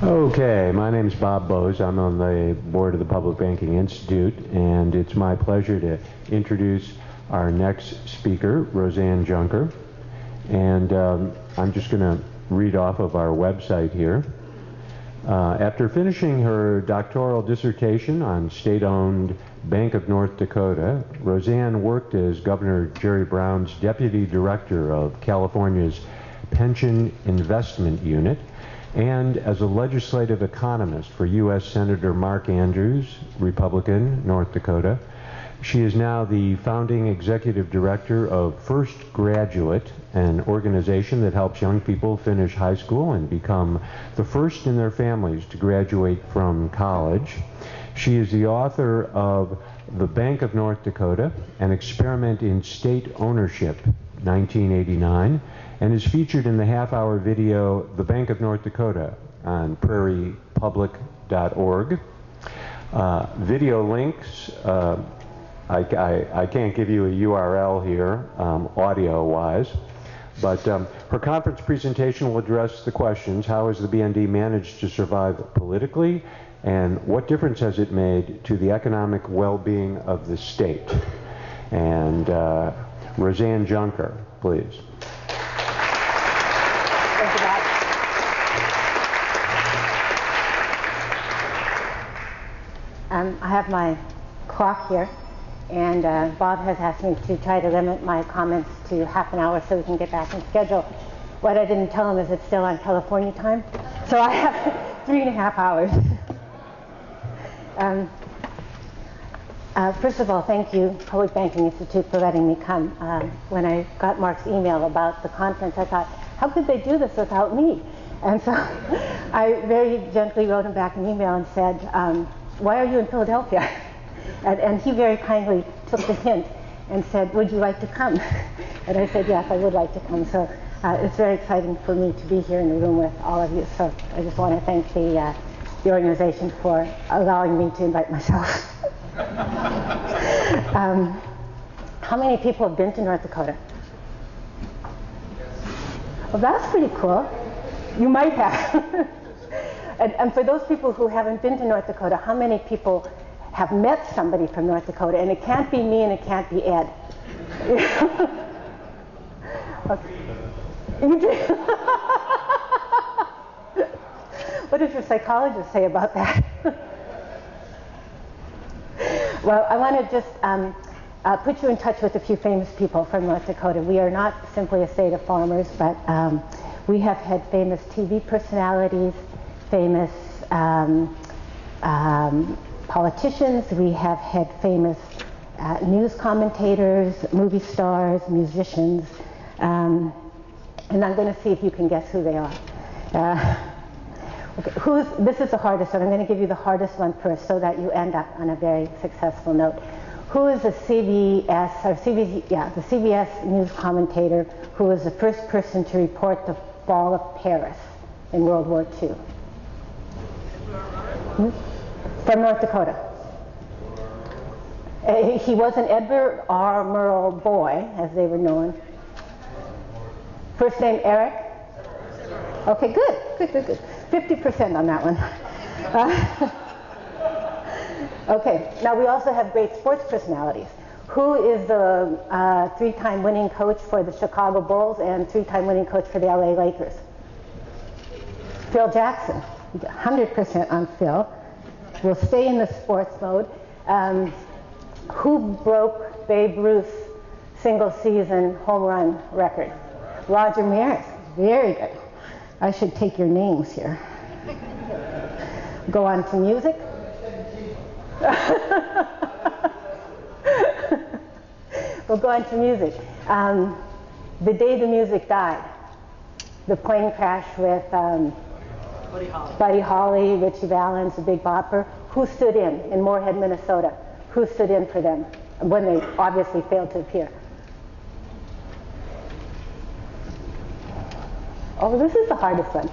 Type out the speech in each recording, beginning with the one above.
Okay, my name is Bob Bose. I'm on the board of the Public Banking Institute, and it's my pleasure to introduce our next speaker, Rozanne Junker. And um, I'm just going to read off of our website here. Uh, after finishing her doctoral dissertation on state-owned Bank of North Dakota, Rozanne worked as Governor Jerry Brown's deputy director of California's Pension Investment Unit and as a legislative economist for U.S. Senator Mark Andrews, Republican, North Dakota. She is now the founding executive director of First Graduate, an organization that helps young people finish high school and become the first in their families to graduate from college. She is the author of The Bank of North Dakota, an experiment in state ownership, 1989, and is featured in the half-hour video The Bank of North Dakota on prairiepublic.org. Uh, video links, uh, I, I, I, can't give you a URL here, um, audio-wise, but um, her conference presentation will address the questions, how has the BND managed to survive politically, and what difference has it made to the economic well-being of the state? And uh, Rozanne Junker, please. Um, I have my clock here, and uh, Bob has asked me to try to limit my comments to half an hour so we can get back in schedule. What I didn't tell him is it's still on California time, so I have three and a half hours. um, uh, first of all, thank you, Public Banking Institute, for letting me come. Uh, when I got Marc's email about the conference, I thought, how could they do this without me? And so I very gently wrote him back an email and said, um, why are you in Philadelphia? And, and, he very kindly took the hint and said, would you like to come? And I said, yes, I would like to come. So uh, it's very exciting for me to be here in the room with all of you. So I just want to thank the, uh, the organization for allowing me to invite myself. um, how many people have been to North Dakota? Well, that's pretty cool. You might have. And, and, for those people who haven't been to North Dakota, how many people have met somebody from North Dakota? And it can't be me and it can't be Ed. okay. You what does your psychologist say about that? well, I want to just um, uh, put you in touch with a few famous people from North Dakota. We are not simply a state of farmers, but um, we have had famous TV personalities, famous um, um, politicians, we have had famous uh, news commentators, movie stars, musicians, um, and I'm going to see if you can guess who they are. Uh, okay, who's, this is the hardest one. I'm going to give you the hardest one first so that you end up on a very successful note. Who is the CBS, or CBS, yeah, the CBS news commentator who was the first person to report the fall of Paris in World War II? From North Dakota. Uh, he was an Edward R. Murrow boy, as they were known. First name Eric? Okay, good, good, good, good. 50% on that one. Uh, okay, now we also have great sports personalities. Who is the uh, three-time winning coach for the Chicago Bulls and three-time winning coach for the LA Lakers? Phil Jackson. 100% on Phil. We'll stay in the sports mode. Um, who broke Babe Ruth's single season home run record? Roger Maris. Very good. I should take your names here. Go on to music. we'll go on to music. Um, the day the music died, the plane crash with um, Buddy Holly. Buddy Holly, Ritchie Valens, the Big Bopper. Who stood in in Moorhead, Minnesota? Who stood in for them when they obviously failed to appear? Oh, this is the hardest one.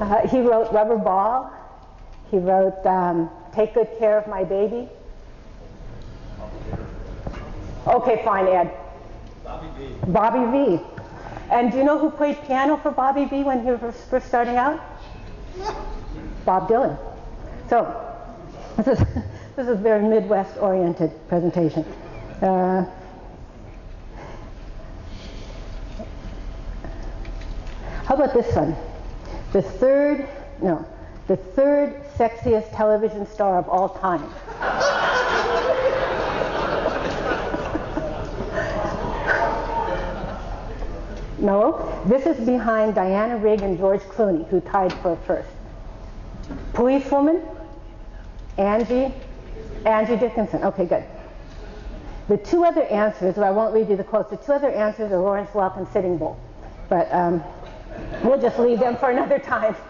Uh, he wrote Rubber Ball. He wrote um, Take Good Care of My Baby. Okay, fine, Ed. Bobby Vee. Bobby Vee. And do you know who played piano for Bobby Vee when he was first starting out? Bob Dylan. So this is this is very Midwest-oriented presentation. Uh, how about this one? The third, no, the third sexiest television star of all time. No, this is behind Diana Rigg and George Clooney, who tied for first. Policewoman, Angie, Angie Dickinson. Okay, good. The two other answers, I won't read you the quotes, the two other answers are Lawrence Welk and Sitting Bull. But um, we'll just leave them for another time.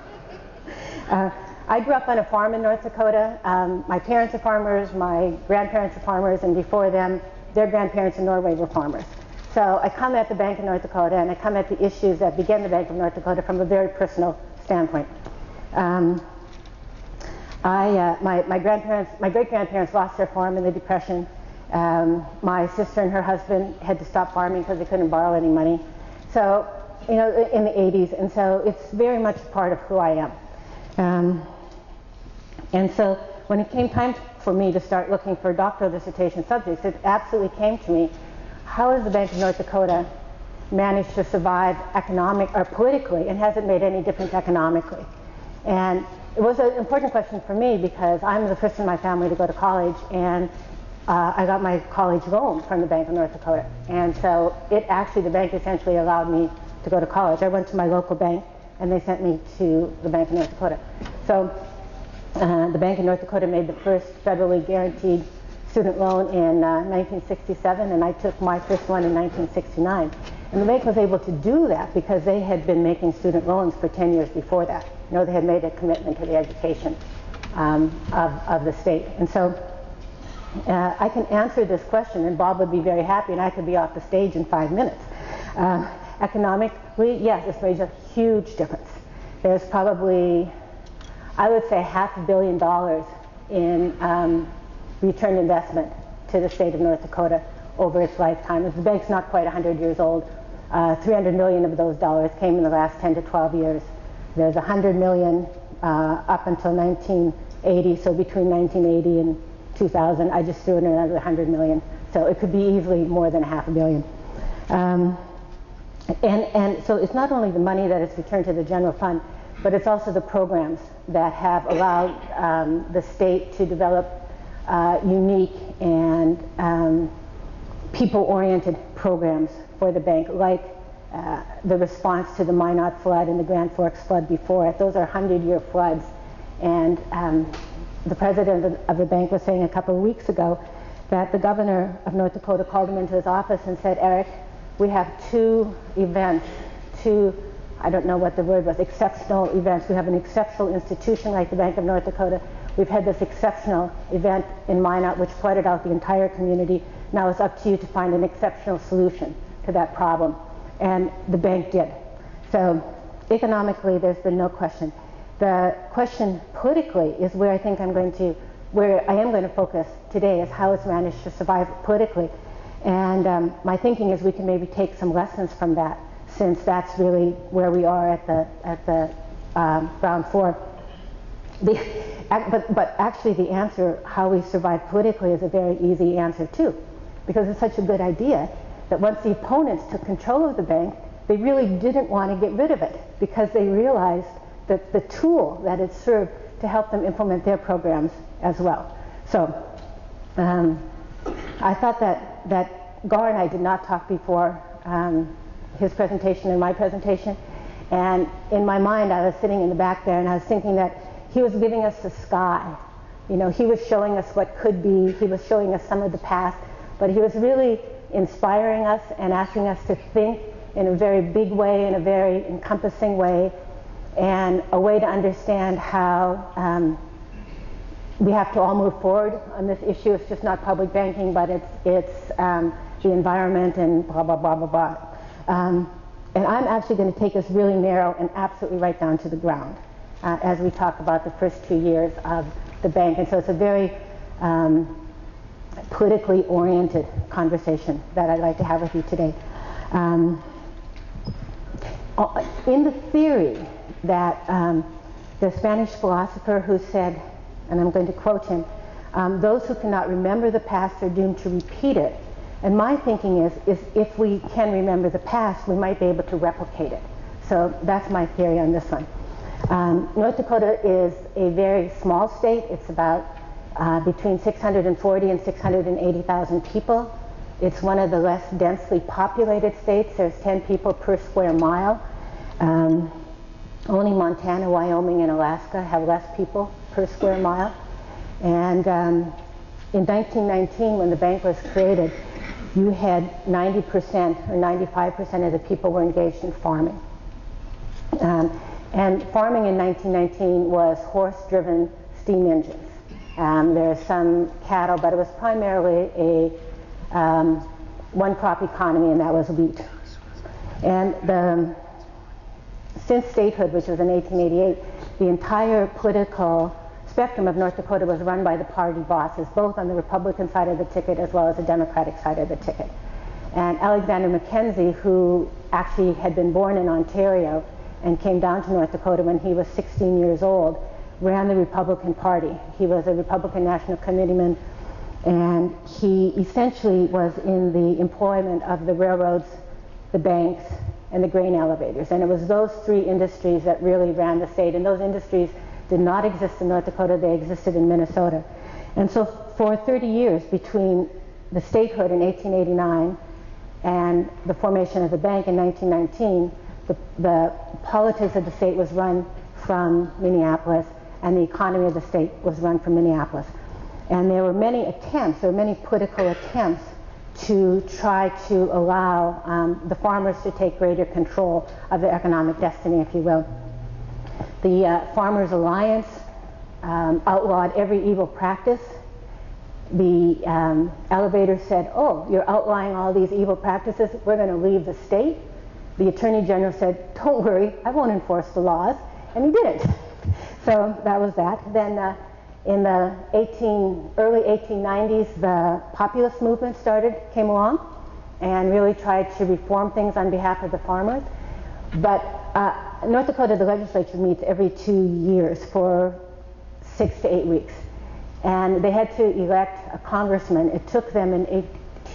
Uh, I grew up on a farm in North Dakota. Um, my parents are farmers, my grandparents are farmers, and before them, their grandparents in Norway were farmers. So I come at the Bank of North Dakota, and I come at the issues that began the Bank of North Dakota from a very personal standpoint. Um, I, uh, my, my grandparents, my great grandparents lost their farm in the Depression. Um, my sister and her husband had to stop farming because they couldn't borrow any money. So, you know, in the 80s, and so it's very much part of who I am. Um, and so when it came time for me to start looking for doctoral dissertation subjects, it absolutely came to me, how has the Bank of North Dakota managed to survive economic or politically and has it made any difference economically? And it was an important question for me because I'm the first in my family to go to college and uh, I got my college loan from the Bank of North Dakota. And so it actually, the bank essentially allowed me to go to college. I went to my local bank and they sent me to the Bank of North Dakota. So uh, the Bank of North Dakota made the first federally guaranteed student loan in uh, 1967, and I took my first one in 1969. And the bank was able to do that because they had been making student loans for 10 years before that. You know, they had made a commitment to the education um, of, of the state. And so uh, I can answer this question, and Bob would be very happy, and I could be off the stage in five minutes. Uh, economically, yes, it's made a huge difference. There's probably I would say half a billion dollars in um, return investment to the state of North Dakota over its lifetime. The bank's not quite 100 years old. Uh, 300 million of those dollars came in the last 10 to 12 years. There's 100 million uh, up until 1980, so between 1980 and 2000, I just threw in another 100 million. So it could be easily more than half a billion. Um, and, and so it's not only the money that is returned to the general fund, but it's also the programs that have allowed um, the state to develop uh, unique and um, people-oriented programs for the bank, like uh, the response to the Minot flood and the Grand Forks flood before it. Those are 100-year floods. And um, the president of the, bank was saying a couple of weeks ago that the governor of North Dakota called him into his office and said, Eric, we have two events, two I don't know what the word was, exceptional events. We have an exceptional institution like the Bank of North Dakota. We've had this exceptional event in Minot which flooded out the entire community. Now it's up to you to find an exceptional solution to that problem. And the bank did. So economically, there's been no question. The question politically is where I think I'm going to, where I am going to focus today is how it's managed to survive politically. And um, my thinking is we can maybe take some lessons from that since that's really where we are at the at the um, ground floor. The, but, but actually the answer, how we survive politically, is a very easy answer too, because it's such a good idea that once the opponents took control of the bank, they really didn't want to get rid of it because they realized that the tool that it served to help them implement their programs as well. So um, I thought that, that Gar and I did not talk before um, his presentation and my presentation. And in my mind, I was sitting in the back there and I was thinking that he was giving us the sky. You know, he was showing us what could be, he was showing us some of the past, but he was really inspiring us and asking us to think in a very big way, in a very encompassing way, and a way to understand how um, we have to all move forward on this issue. It's just not public banking, but it's, it's um, the environment and blah, blah, blah, blah, blah. Um, and I'm actually going to take this really narrow and absolutely right down to the ground uh, as we talk about the first two years of the bank. And so it's a very um, politically oriented conversation that I'd like to have with you today. Um, uh, in the theory that um, the Spanish philosopher who said, and I'm going to quote him, um, those who cannot remember the past are doomed to repeat it. And my thinking is, is if we can remember the past, we might be able to replicate it. So that's my theory on this one. Um, North Dakota is a very small state. It's about uh, between 640 and 680,000 people. It's one of the less densely populated states. There's 10 people per square mile. Um, only Montana, Wyoming, and Alaska have less people per square mile. And um, in 1919, when the bank was created, you had 90% or 95% of the people were engaged in farming. Um, and farming in 1919 was horse-driven steam engines. Um, there's some cattle, but it was primarily a um, one-crop economy, and that was wheat. And the, since statehood, which was in 1888, the entire political spectrum of North Dakota was run by the party bosses, both on the Republican side of the ticket as well as the Democratic side of the ticket. And Alexander Mackenzie, who actually had been born in Ontario and came down to North Dakota when he was 16 years old, ran the Republican Party. He was a Republican National Committeeman, and he essentially was in the employment of the railroads, the banks, and the grain elevators. And it was those three industries that really ran the state. And those industries did not exist in North Dakota, they existed in Minnesota. And so for 30 years, between the statehood in 1889 and the formation of the bank in 1919, the, the politics of the state was run from Minneapolis and the economy of the state was run from Minneapolis. And there were many attempts, there were many political attempts to try to allow um, the farmers to take greater control of their economic destiny, if you will. The uh, Farmers Alliance um, outlawed every evil practice. The um, elevator said, oh, you're outlawing all these evil practices, we're going to leave the state. The Attorney General said, don't worry, I won't enforce the laws, and he didn't. So that was that. Then uh, in the 18, early 1890s, the populist movement started, came along, and really tried to reform things on behalf of the farmers. But uh, North Dakota, the legislature meets every two years for six to eight weeks. And they had to elect a congressman. It took them in 18,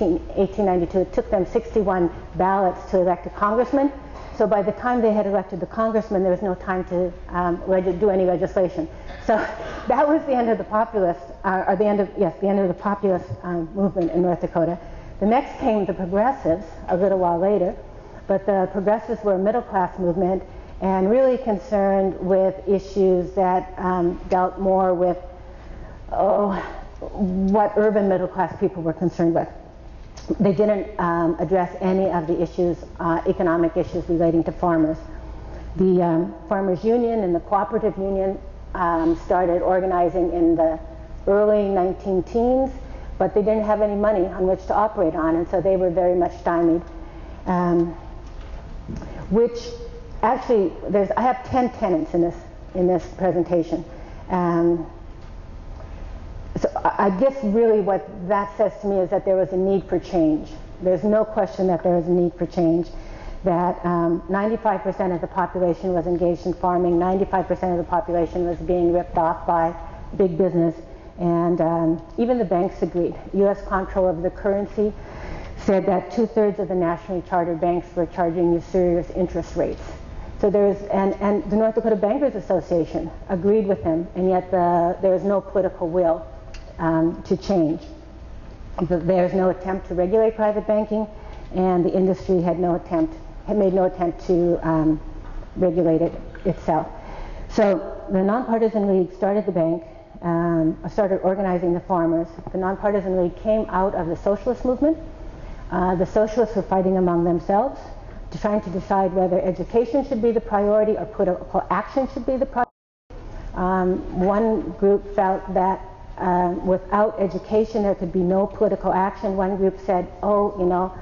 1892, it took them 61 ballots to elect a congressman. So by the time they had elected the congressman, there was no time to um, do any legislation. So that was the end of the populist, uh, or the end of, yes, the end of the populist um, movement in North Dakota. The next came the progressives a little while later, but the progressives were a middle class movement and really concerned with issues that um, dealt more with oh, what urban middle class people were concerned with they didn't um, address any of the issues, uh, economic issues relating to farmers. The um, Farmers Union and the Cooperative Union um, started organizing in the early 19 teens, but they didn't have any money on which to operate on, and so they were very much stymied. Um, which actually, there's, I have 10 tenants in this, in this presentation. Um, so I guess really what that says to me is that there was a need for change. There's no question that there was a need for change. That 95% um, of the population was engaged in farming, 95% of the population was being ripped off by big business, and um, even the banks agreed. U.S. control of the currency said that two-thirds of the nationally chartered banks were charging usurious interest rates. So there's, and, and the North Dakota Bankers Association agreed with them, and yet the, there was no political will um, to change. There's no attempt to regulate private banking, and the industry had no attempt, had made no attempt to um, regulate it itself. So the Nonpartisan League started the bank, um, started organizing the farmers. The Nonpartisan League came out of the socialist movement. Uh, the socialists were fighting among themselves, trying to decide whether education should be the priority or political action should be the priority. Um, one group felt that um, without education, there could be no political action. One group said, oh, you know,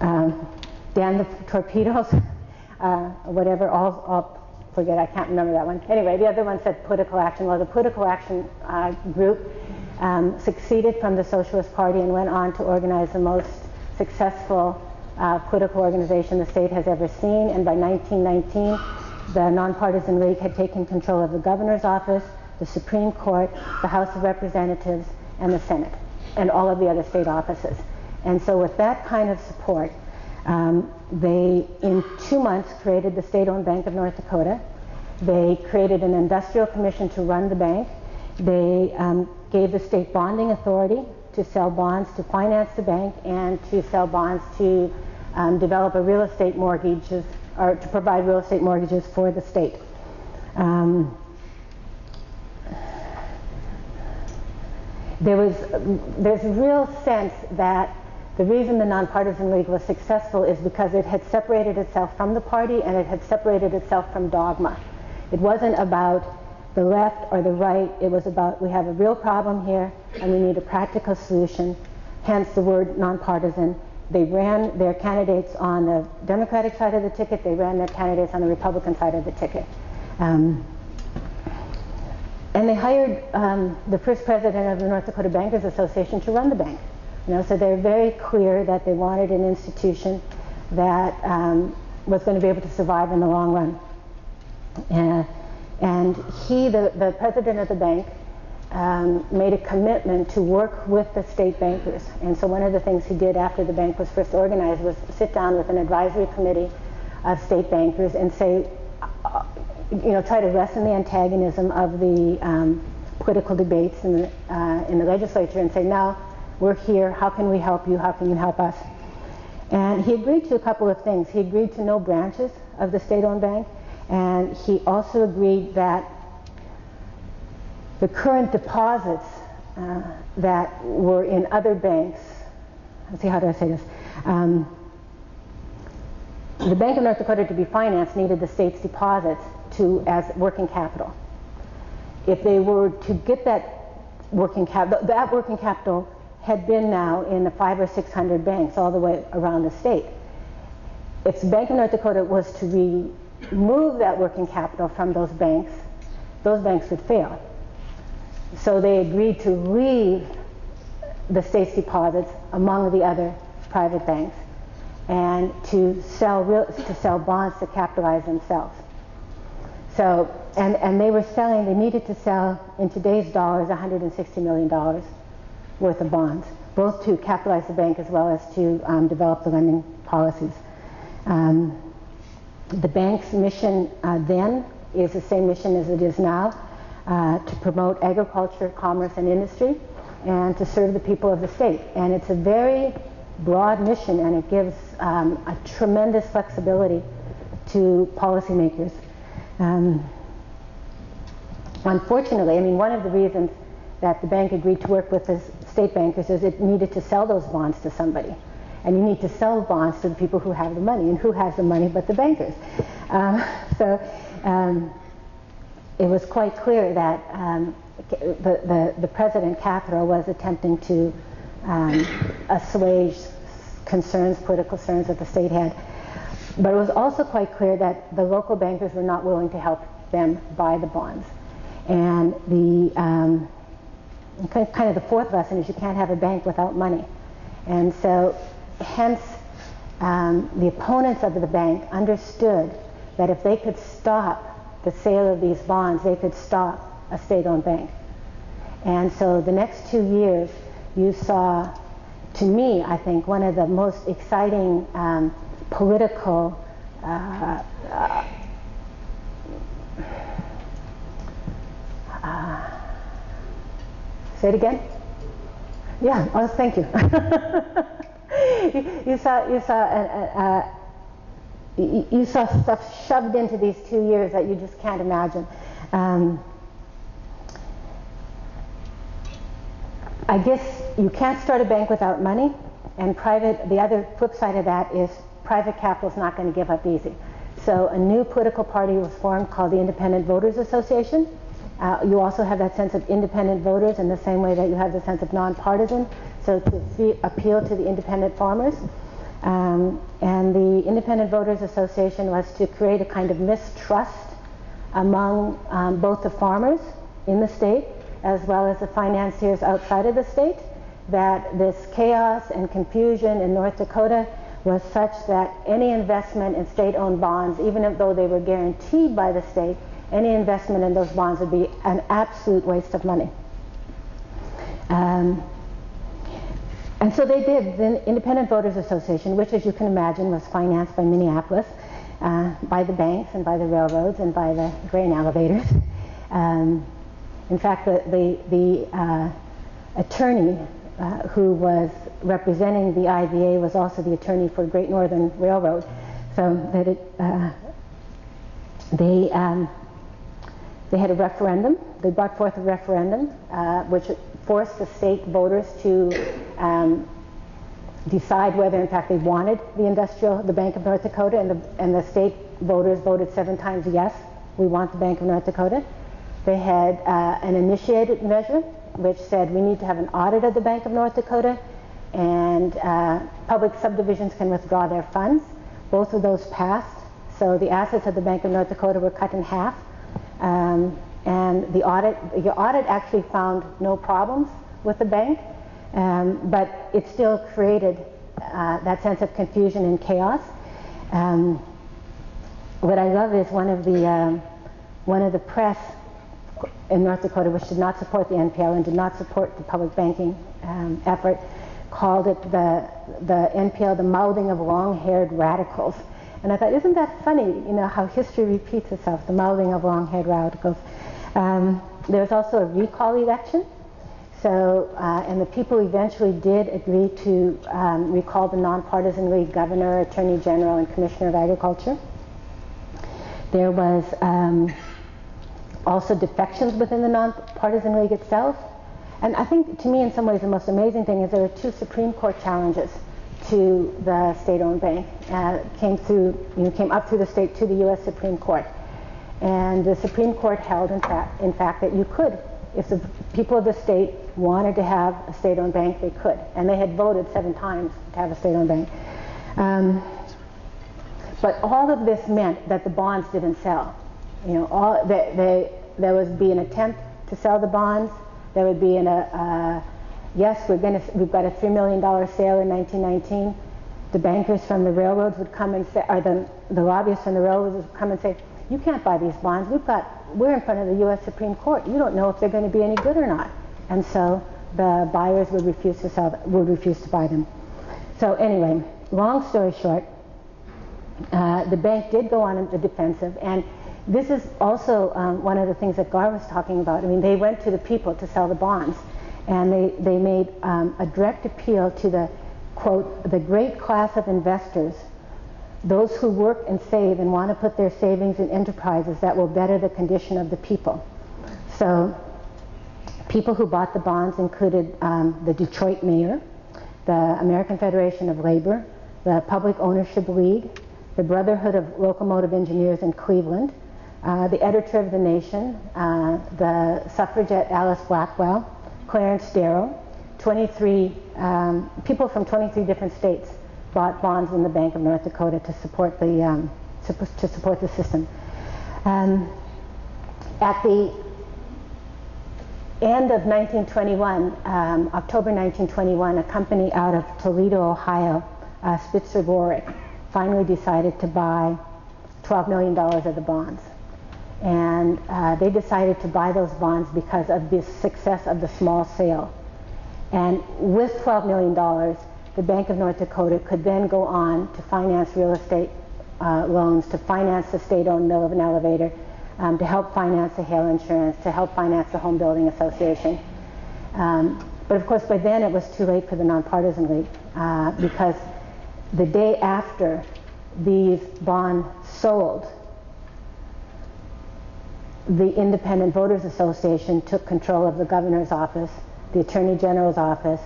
um, damn the torpedoes, uh, whatever, all, all, forget, I can't remember that one. Anyway, the other one said political action. Well, the political action uh, group um, succeeded from the Socialist Party and went on to organize the most successful uh, political organization the state has ever seen. And by 1919, the Nonpartisan League had taken control of the governor's office, the Supreme Court, the House of Representatives, and the Senate, and all of the other state offices. And so with that kind of support, um, they, in two months, created the state-owned Bank of North Dakota. They created an industrial commission to run the bank. They um, gave the state bonding authority to sell bonds to finance the bank and to sell bonds to um, develop a real estate mortgages or to provide real estate mortgages for the state. Um, there was there's a real sense that the reason the Nonpartisan League was successful is because it had separated itself from the party and it had separated itself from dogma. It wasn't about the left or the right. It was about we have a real problem here and we need a practical solution, hence the word nonpartisan. They ran their candidates on the Democratic side of the ticket, they ran their candidates on the Republican side of the ticket. Um, and they hired um, the first president of the North Dakota Bankers Association to run the bank. You know, so they're very clear that they wanted an institution that um, was going to be able to survive in the long run. Uh, and he, the, the president of the bank, um, made a commitment to work with the state bankers. And so one of the things he did after the bank was first organized was sit down with an advisory committee of state bankers and say, you know, try to lessen the antagonism of the um, political debates in the, uh, in the legislature and say, now we're here, how can we help you, how can you help us? And he agreed to a couple of things. He agreed to no branches of the state-owned bank, and he also agreed that the current deposits uh, that were in other banks, let's see, how do I say this? Um, the Bank of North Dakota to be financed needed the state's deposits to as working capital. If they were to get that working capital, that working capital had been now in the five or six hundred banks all the way around the state. If the Bank of North Dakota was to remove that working capital from those banks, those banks would fail. So they agreed to leave the state's deposits among the other private banks and to sell real, to sell bonds to capitalize themselves. So and and they were selling. They needed to sell in today's dollars 160 million dollars worth of bonds, both to capitalize the bank as well as to um, develop the lending policies. Um, the bank's mission uh, then is the same mission as it is now uh, to promote agriculture, commerce, and industry, and to serve the people of the state. And it's a very broad mission, and it gives um, a tremendous flexibility to policymakers. Um, unfortunately, I mean, one of the reasons that the bank agreed to work with the state bankers is it needed to sell those bonds to somebody. And you need to sell bonds to the people who have the money. And who has the money but the bankers? Um, so um, it was quite clear that um, the, the, the, president, Cathro, was attempting to um, assuage concerns, political concerns that the state had. But it was also quite clear that the local bankers were not willing to help them buy the bonds. And the um, kind of the fourth lesson is you can't have a bank without money. And so, hence, um, the opponents of the bank understood that if they could stop the sale of these bonds, they could stop a state-owned bank. And so the next two years, you saw, to me, I think, one of the most exciting um, political uh, uh, uh, say it again? Yeah, oh, thank you. you, saw, you saw a, you saw stuff shoved into these two years that you just can't imagine. Um, I guess you can't start a bank without money, and private. The other flip side of that is private capital is not going to give up easy. So a new political party was formed called the Independent Voters Association. Uh, you also have that sense of independent voters in the same way that you have the sense of nonpartisan. So to appeal to the independent farmers. Um, and the Independent Voters Association was to create a kind of mistrust among um, both the farmers in the state as well as the financiers outside of the state that this chaos and confusion in North Dakota was such that any investment in state-owned bonds, even though they were guaranteed by the state, any investment in those bonds would be an absolute waste of money. Um, and so they did. The Independent Voters Association, which, as you can imagine, was financed by Minneapolis, uh, by the banks and by the railroads and by the grain elevators. Um, in fact, the, the, the uh, attorney uh, who was representing the IVA was also the attorney for Great Northern Railroad. So that it, uh, they, um, they had a referendum. They brought forth a referendum uh, which forced the state voters to um, decide whether, in fact, they wanted the industrial, the Bank of North Dakota, and the, and the state voters voted seven times yes, we want the Bank of North Dakota. They had uh, an initiated measure which said we need to have an audit of the Bank of North Dakota and uh, public subdivisions can withdraw their funds. Both of those passed. So the assets of the Bank of North Dakota were cut in half. Um, and the audit, the audit actually found no problems with the bank, um, but it still created uh, that sense of confusion and chaos. Um, what I love is one of the um, one of the press in North Dakota, which did not support the NPL and did not support the public banking um, effort, called it the, the NPL the mouthing of long-haired radicals. And I thought, isn't that funny, you know, how history repeats itself, the mouthing of long-haired radicals. Um, there was also a recall election. So, uh, and the people eventually did agree to um, recall the nonpartisan league governor, attorney general, and commissioner of agriculture. There was um, also defections within the nonpartisan league itself. And I think, to me, in some ways, the most amazing thing is there were two Supreme Court challenges to the state-owned bank. Uh, came through, you know, came up through the state to the U.S. Supreme Court, and the Supreme Court held, in fact, in fact, that you could, if the people of the state wanted to have a state-owned bank, they could, and they had voted seven times to have a state-owned bank. Um, but all of this meant that the bonds didn't sell. You know, all they, they, there would be an attempt to sell the bonds. There would be an, uh, yes, we're going to, we've got a $3 million sale in 1919. The bankers from the railroads would come and say, or the, the lobbyists from the railroads would come and say, you can't buy these bonds. We've got, we're in front of the U.S. Supreme Court. You don't know if they're going to be any good or not. And so the buyers would refuse to sell, would refuse to buy them. So anyway, long story short, uh, the bank did go on the defensive, and this is also um, one of the things that Gar was talking about. I mean, they went to the people to sell the bonds, and they, they made um, a direct appeal to the, quote, the great class of investors, those who work and save and want to put their savings in enterprises that will better the condition of the people. So people who bought the bonds included um, the Detroit mayor, the American Federation of Labor, the Public Ownership League, the Brotherhood of Locomotive Engineers in Cleveland, uh, the editor of The Nation, uh, the suffragette Alice Blackwell, Clarence Darrow, 23 um, people from 23 different states bought bonds in the Bank of North Dakota to support the um, to support the system. Um, at the end of 1921, um, October 1921, a company out of Toledo, Ohio, uh, Spitzer Warwick, finally decided to buy $12 million of the bonds. And uh, they decided to buy those bonds because of the success of the small sale. And with $12 million, the Bank of North Dakota could then go on to finance real estate uh, loans, to finance the state-owned mill of an elevator, um, to help finance the hail insurance, to help finance the home building association. Um, but of course, by then it was too late for the nonpartisan league uh, because the day after these bonds sold, the Independent Voters Association took control of the governor's office, the attorney general's office,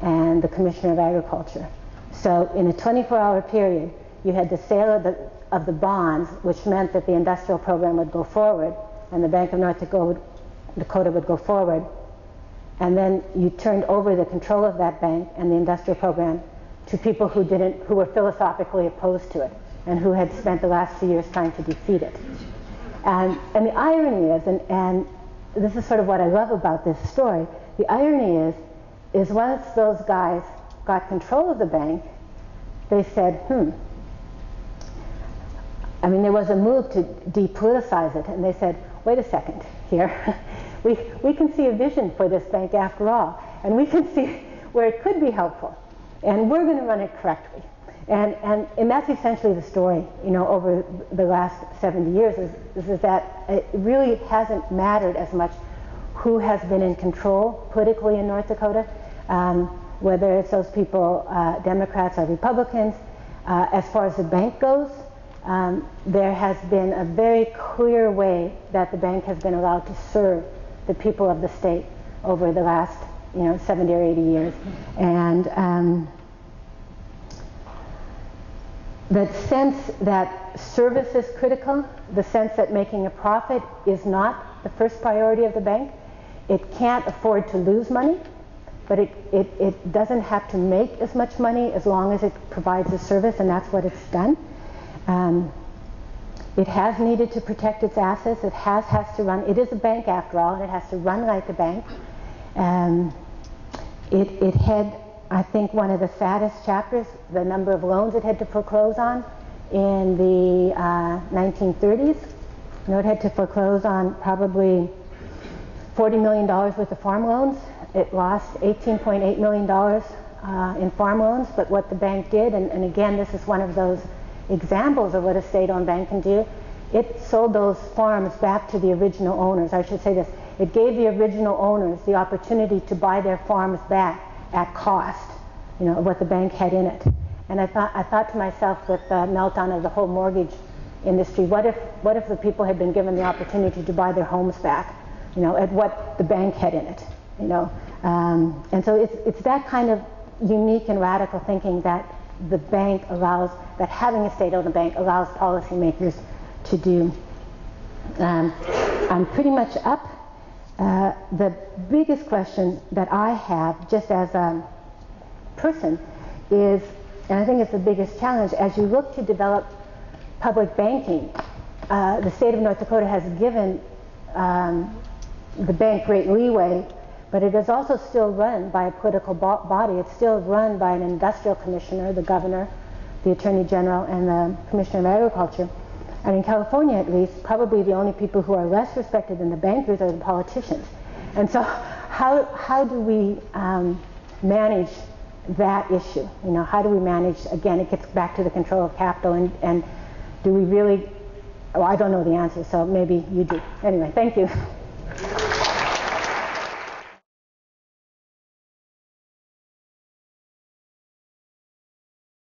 and the commissioner of agriculture. So in a 24-hour period, you had the sale of the, of the bonds, which meant that the industrial program would go forward, and the Bank of North Dakota, Dakota would go forward. And then you turned over the control of that bank and the industrial program to people who didn't, who were philosophically opposed to it and who had spent the last few years trying to defeat it. And, and the irony is, and, and this is sort of what I love about this story, the irony is, is once those guys got control of the bank, they said, hmm, I mean, there was a move to depoliticize it, and they said, wait a second here. we, we can see a vision for this bank after all, and we can see where it could be helpful, and we're going to run it correctly. And, and, and that's essentially the story, you know, over the last 70 years, is, is that it really hasn't mattered as much who has been in control politically in North Dakota, um, whether it's those people, uh, Democrats or Republicans. Uh, as far as the bank goes, um, there has been a very clear way that the bank has been allowed to serve the people of the state over the last, you know, 70 or 80 years. And um, the sense that service is critical, the sense that making a profit is not the first priority of the bank. It can't afford to lose money, but it, it, it doesn't have to make as much money as long as it provides a service, and that's what it's done. Um, it has needed to protect its assets. It has has to run. It is a bank after all, and it has to run like a bank. Um, it, it had, I think, one of the saddest chapters, the number of loans it had to foreclose on in the uh, 1930s. You know, it had to foreclose on probably $40 million worth of farm loans. It lost $18.8 million uh, in farm loans, but what the bank did, and, and again, this is one of those examples of what a state-owned bank can do. It sold those farms back to the original owners. I should say this. It gave the original owners the opportunity to buy their farms back at cost, you know, what the bank had in it. And I thought, I thought to myself with the meltdown of the whole mortgage industry, what if, what if the people had been given the opportunity to buy their homes back, you know, at what the bank had in it, you know? Um, and so it's, it's that kind of unique and radical thinking that the bank allows, that having a state-owned bank allows policymakers to do. Um, I'm pretty much up. Uh, the biggest question that I have, just as a person, is, and I think it's the biggest challenge, as you look to develop public banking, uh, the state of North Dakota has given um, the bank great leeway but it is also still run by a political bo- body. It's still run by an industrial commissioner, the governor, the attorney general, and the commissioner of agriculture. And in California, at least, probably the only people who are less respected than the bankers are the politicians. And so, how, how do we um, manage that issue? You know, how do we manage? Again, it gets back to the control of capital, and, and do we really? Well, I don't know the answer, so maybe you do. Anyway, thank you.